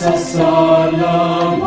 sa salamat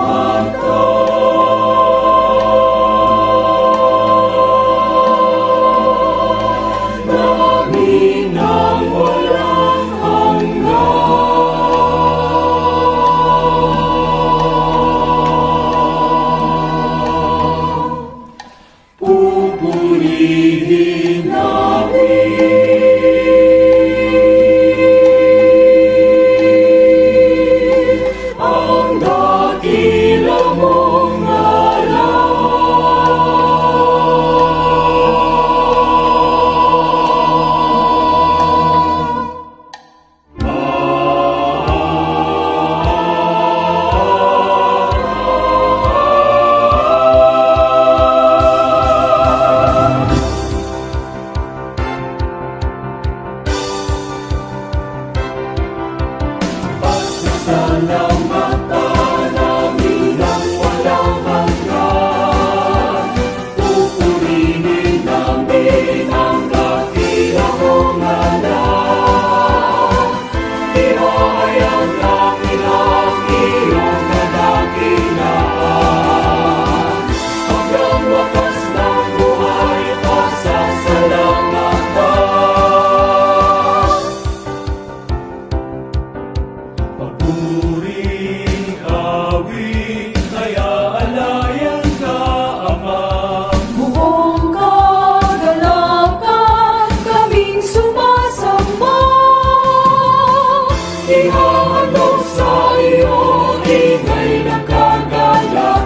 Hinahandog sa iyo, ingay ng kagalakan.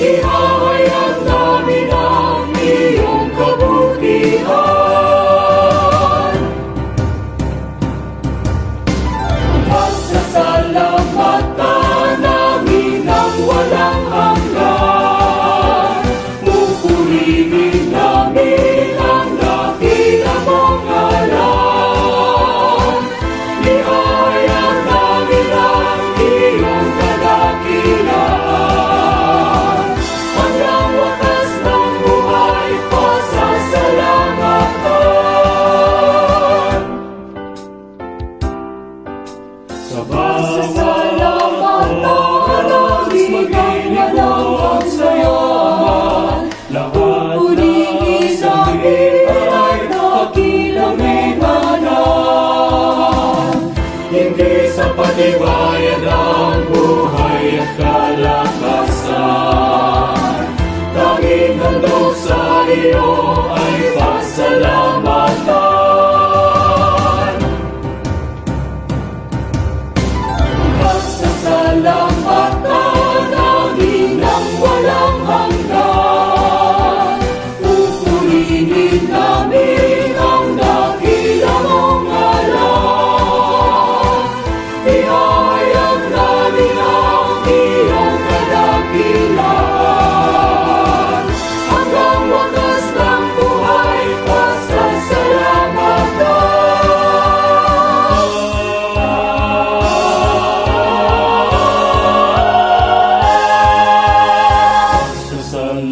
Ihahayag namin ang iyong kabutihan. Pasasalamatan. Sabah, sabah, sabah, sabah.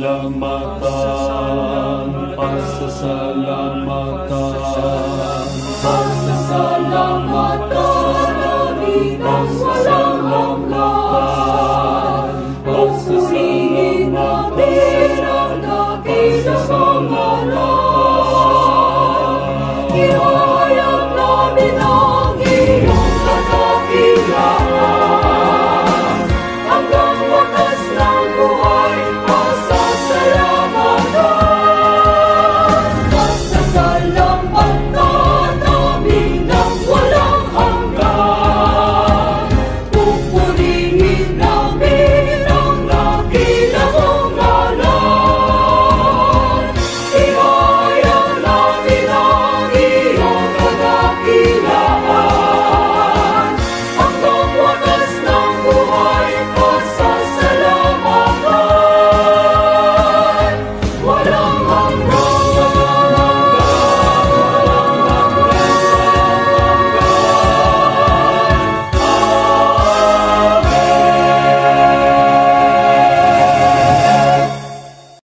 Pasasalamatan, pasasalamatan, pasasalamatan, pasasalamatan, pasasalamatan,